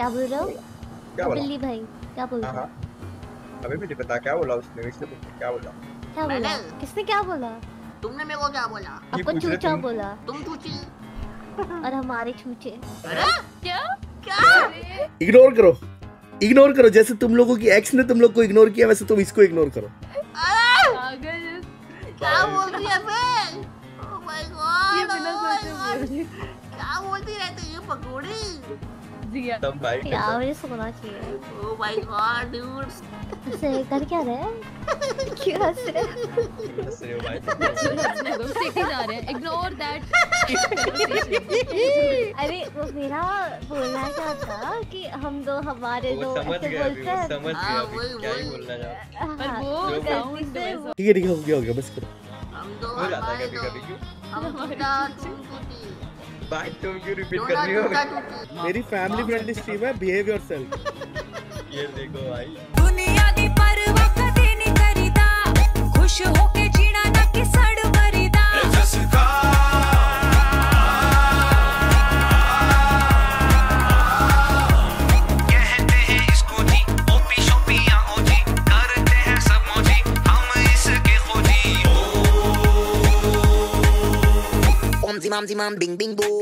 क्या बोल रहे हो? क्या बोला? बिल्ली भाई क्या बोल हाँ रहे हाँ? हो अभी मुझे पता क्या बोला उसने पूछा क्या बोला? क्या बोला? किसने क्या बोला? तुमने मेरे को क्या बोला? आपको चूचा तुम। बोला। तुम चूची। और हमारे अरे क्या? क्या? इग्नोर करो। इग्नोर करो जैसे तुम लोगों की एक्स ने तुम लोग को इग्नोर किया वैसे तुम इसको इग्नोर करो। क्या बोल रही है बे ओह माय ये गॉड है। क्या बोलती रहती है पकौड़ी? जिया तब भाई यार मुझे सोना चाहिए? ओह माय गॉड डूड ऐसे कर क्या रहे हैं? क्यों हंस? रहे हैं? हंस रहे हो भाई जा रहे हैं। इग्नोर दैट अरे वो मेरा बोलना क्या था कि हम दो हमारे दो समझ ऐसे बोलते हैं? समझ गया क्या ही वही। बोलना चाह पर हाँ, वो जो साउंड ठीक है ठीक है हो गया हो गया बस करो। हम दो हमारे दो। क्यों? हम टूटा तुम टूटी भाई तुम तो क्यों रिपीट कर रही हो? मेरी फैमिली फ्रेंडली स्ट्रीम है बिहेव योरसेल्फ ये देखो भाई। दुनिया दी परवाह कदे नहीं करीदा खुश होके जीना ना कि सड़ मरीदा जसका Zimam, zimam, bing, bing, boo.